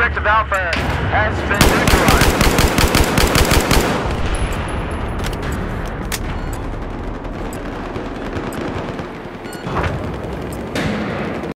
Objective Alpha has been.